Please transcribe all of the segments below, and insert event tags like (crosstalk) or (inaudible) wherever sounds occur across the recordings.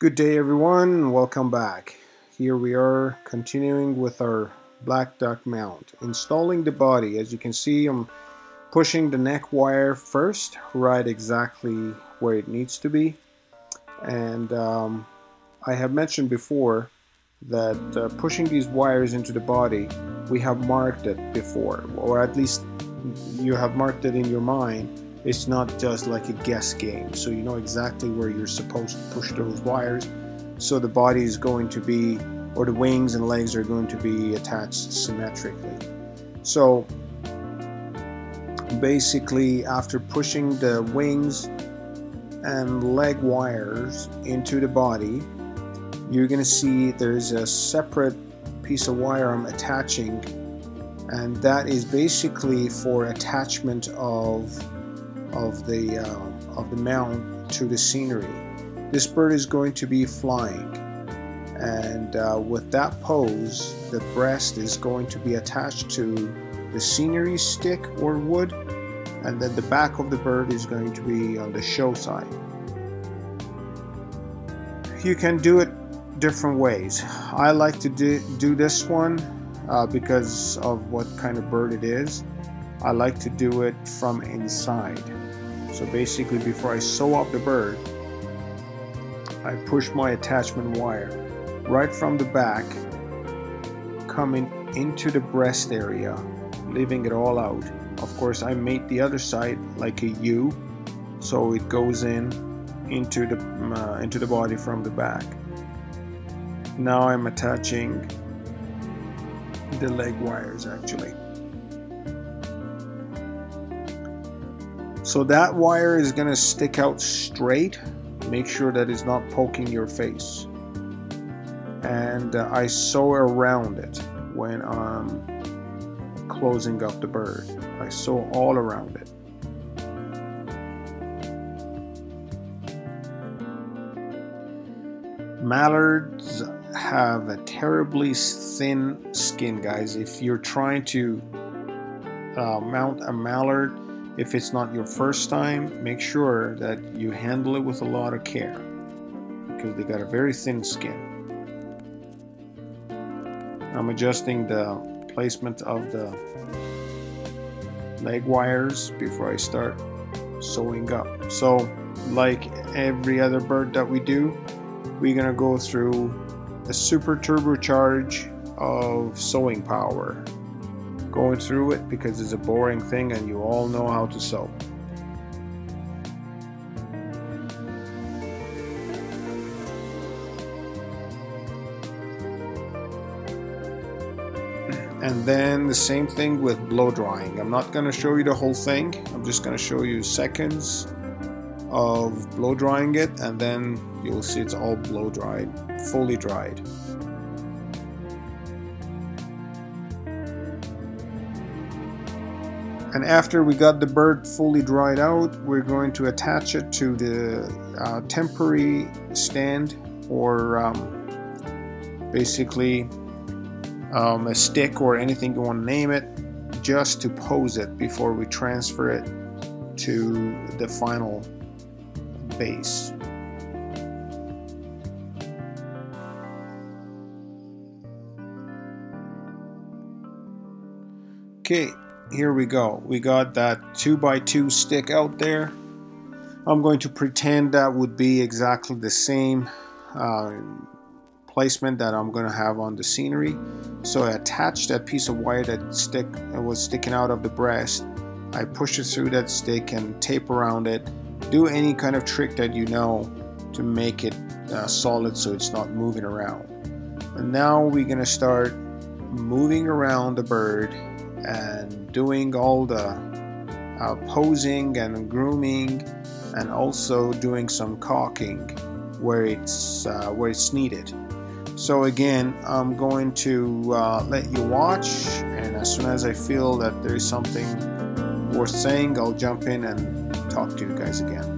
Good day everyone, welcome back. Here we are continuing with our black duck mount. Installing the body, as you can see I'm pushing the neck wire first, right exactly where it needs to be. And um, I have mentioned before that uh, pushing these wires into the body, we have marked it before, or at least you have marked it in your mind it's not just like a guess game. So you know exactly where you're supposed to push those wires. So the body is going to be or the wings and legs are going to be attached symmetrically. So basically after pushing the wings and leg wires into the body you're gonna see there's a separate piece of wire I'm attaching and that is basically for attachment of of the uh, of the mount to the scenery. This bird is going to be flying and uh, with that pose the breast is going to be attached to the scenery stick or wood and then the back of the bird is going to be on the show side. You can do it different ways. I like to do, do this one uh, because of what kind of bird it is. I like to do it from inside. So basically before I sew up the bird, I push my attachment wire right from the back, coming into the breast area, leaving it all out. Of course, I made the other side like a U, so it goes in into the uh, into the body from the back. Now I'm attaching the leg wires actually. So that wire is going to stick out straight. Make sure that it's not poking your face. And uh, I sew around it when I'm closing up the bird. I sew all around it. Mallards have a terribly thin skin, guys. If you're trying to uh, mount a mallard, if it's not your first time, make sure that you handle it with a lot of care because they got a very thin skin. I'm adjusting the placement of the leg wires before I start sewing up. So like every other bird that we do, we're gonna go through a super turbocharge of sewing power going through it because it's a boring thing and you all know how to sew. (clears throat) And then the same thing with blow drying. I'm not going to show you the whole thing. I'm just going to show you seconds of blow drying it and then you'll see it's all blow dried, fully dried. And after we got the bird fully dried out, we're going to attach it to the uh, temporary stand or um, basically um, a stick or anything you want to name it just to pose it before we transfer it to the final base. Okay, here we go. We got that 2x2 stick out there. I'm going to pretend that would be exactly the same uh, placement that I'm going to have on the scenery. So I attached that piece of wire that stick was sticking out of the breast. I push it through that stick and tape around it. Do any kind of trick that you know to make it uh, solid so it's not moving around. And now we're going to start moving around the bird and doing all the uh, posing and grooming and also doing some caulking where it's uh, where it's needed. So again I'm going to uh, let you watch and as soon as I feel that there is something worth saying I'll jump in and talk to you guys again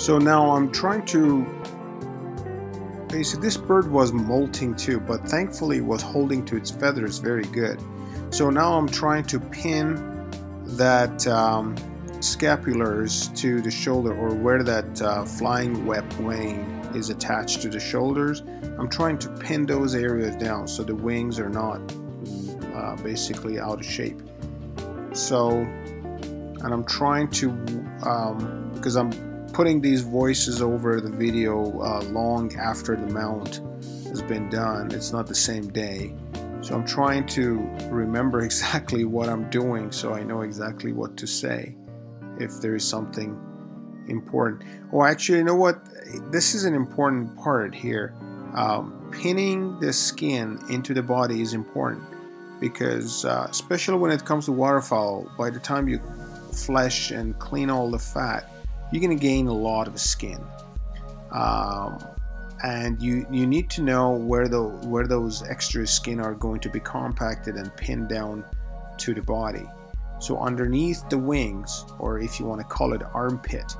So now I'm trying to basically this bird was molting too, but thankfully was holding to its feathers very good. So now I'm trying to pin that um, scapulars to the shoulder or where that uh, flying web wing is attached to the shoulders. I'm trying to pin those areas down so the wings are not uh, basically out of shape. So, and I'm trying to, um, because I'm putting these voices over the video uh, long after the mount has been done. It's not the same day. So I'm trying to remember (laughs) exactly what I'm doing so I know exactly what to say if there is something important. Oh, actually, you know what? This is an important part here. Um, pinning the skin into the body is important because, uh, especially when it comes to waterfowl, by the time you flesh and clean all the fat, you're going to gain a lot of skin. Um, and you you need to know where the where those extra skin are going to be compacted and pinned down to the body. So underneath the wings, or if you want to call it armpit,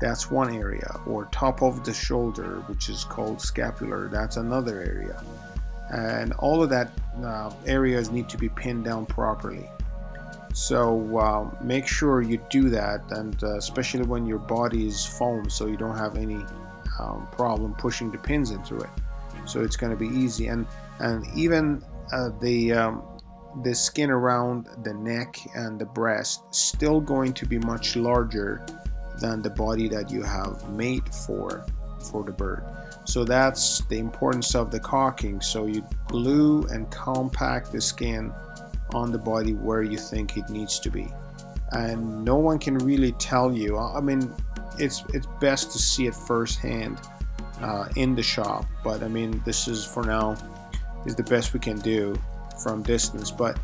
that's one area, or top of the shoulder, which is called scapular, that's another area. And all of that uh, areas need to be pinned down properly. So uh, make sure you do that, and uh, especially when your body is foam, so you don't have any um, problem pushing the pins into it. So it's going to be easy, and and even uh, the um, the skin around the neck and the breast still going to be much larger than the body that you have made for for the bird. So that's the importance of the caulking. So you glue and compact the skin on the body where you think it needs to be. And no one can really tell you. I mean, it's it's best to see it firsthand uh, in the shop. But I mean, this is for now is the best we can do from distance. But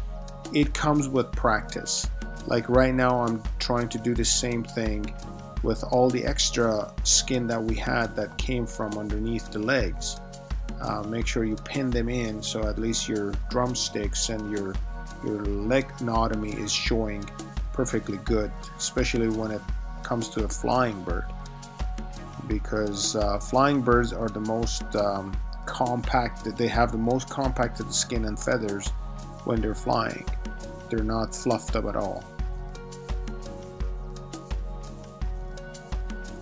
it comes with practice. Like right now, I'm trying to do the same thing with all the extra skin that we had that came from underneath the legs. Uh, make sure you pin them in so at least your drumsticks and your your leg anatomy is showing perfectly good, especially when it comes to a flying bird. Because uh, flying birds are the most um, compacted they have the most compacted skin and feathers when they're flying. They're not fluffed up at all.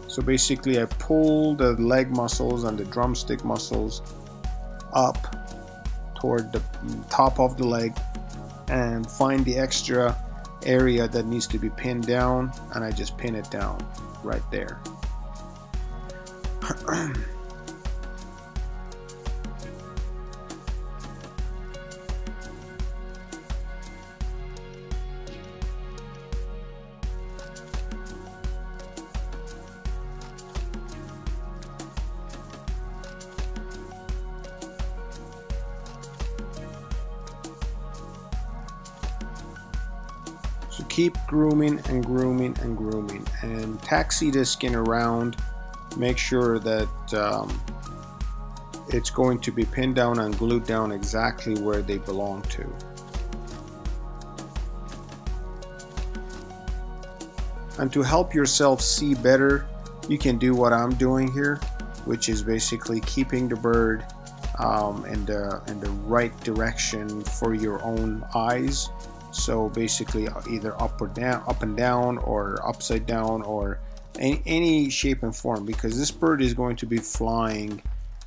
So basically I pull the leg muscles and the drumstick muscles up toward the top of the leg and find the extra area that needs to be pinned down and I just pin it down right there. (clears throat) keep grooming and grooming and grooming and taxi the skin around. Make sure that um, it's going to be pinned down and glued down exactly where they belong to. And to help yourself see better, you can do what I'm doing here, which is basically keeping the bird um, in the in the right direction for your own eyes so basically either up or down up and down or upside down or any, any shape and form because this bird is going to be flying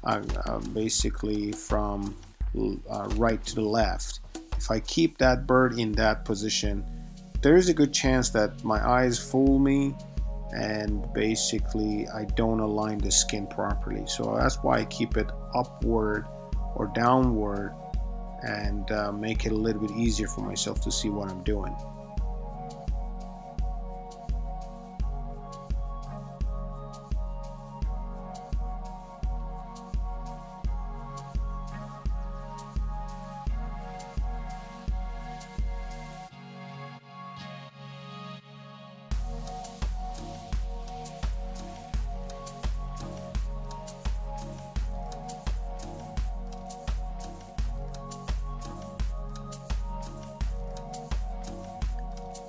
uh, uh, basically from uh, right to the left. If I keep that bird in that position there is a good chance that my eyes fool me and basically I don't align the skin properly. So that's why I keep it upward or downward and uh, make it a little bit easier for myself to see what I'm doing.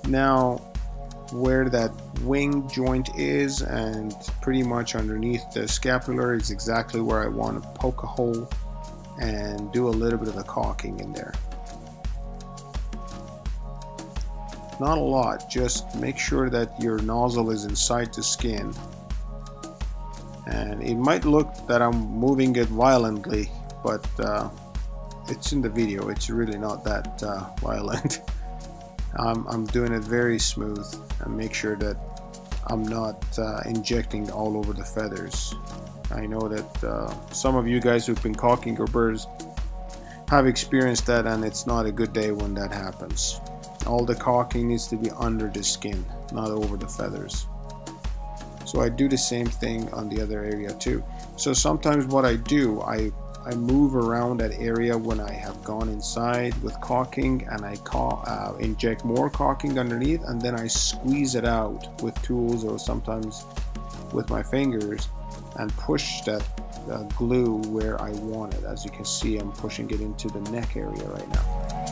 Now, where that wing joint is and pretty much underneath the scapular is exactly where I want to poke a hole and do a little bit of the caulking in there. Not a lot, just make sure that your nozzle is inside the skin. And it might look that I'm moving it violently, but uh, it's in the video, it's really not that uh, (laughs) violent. I'm, I'm doing it very smooth and make sure that I'm not uh, injecting all over the feathers. I know that uh, some of you guys who've been caulking your birds have experienced that and it's not a good day when that happens. All the caulking needs to be under the skin, not over the feathers. So I do the same thing on the other area too. So sometimes what I do, I I move around that area when I have gone inside with caulking and I uh, inject more caulking underneath and then I squeeze it out with tools or sometimes with my fingers and push that uh, glue where I want it. As you can see, I'm pushing it into the neck area right now.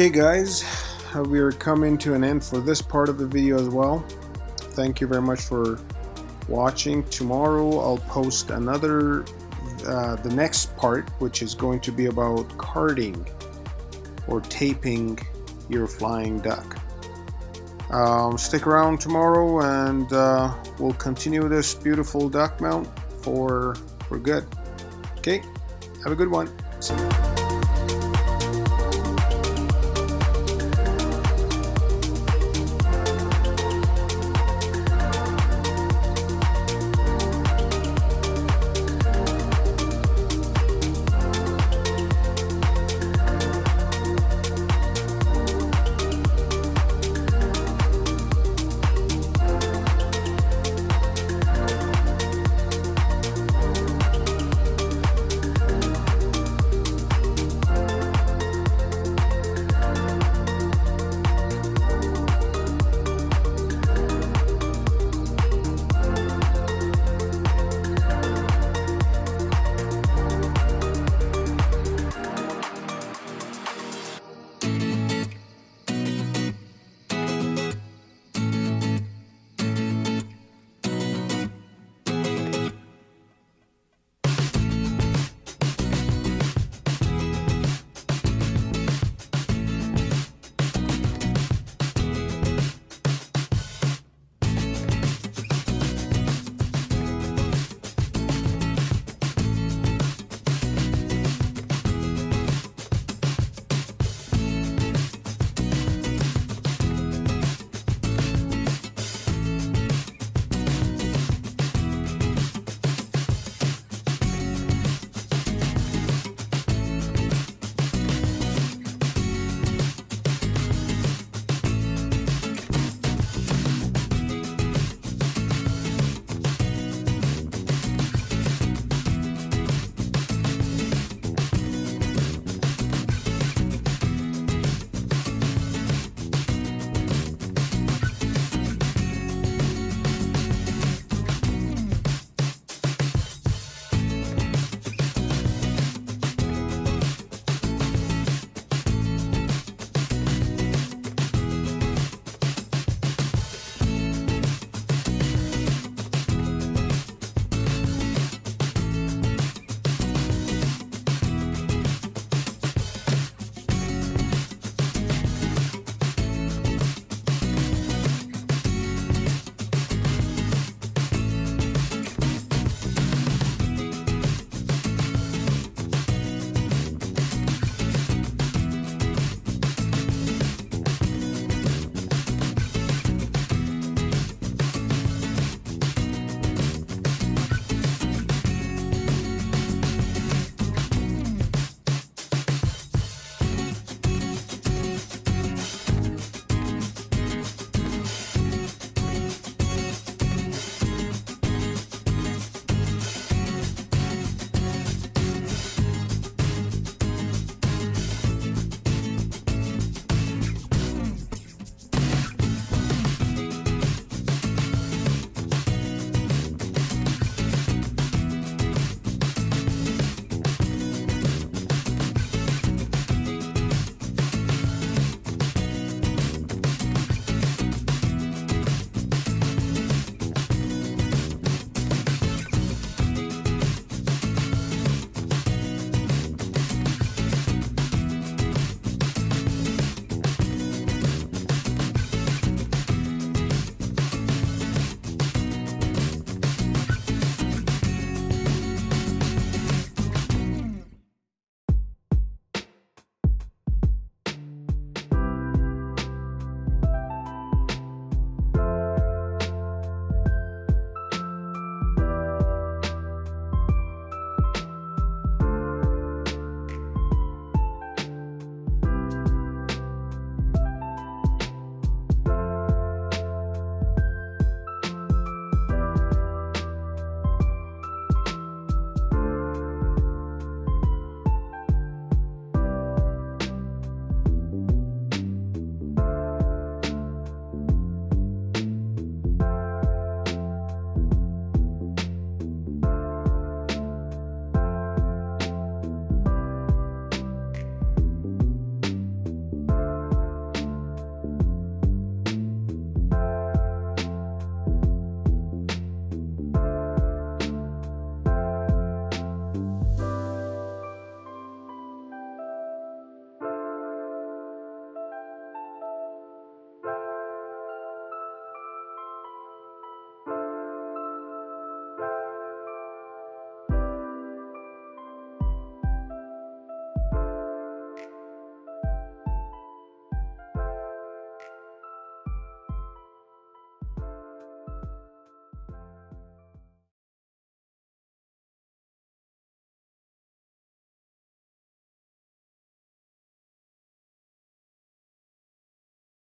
Okay guys, uh, we are coming to an end for this part of the video as well. Thank you very much for watching. Tomorrow I'll post another, uh, the next part, which is going to be about carding or taping your flying duck. Um, stick around tomorrow and uh, we'll continue this beautiful duck mount for, for good. Okay, have a good one. See you.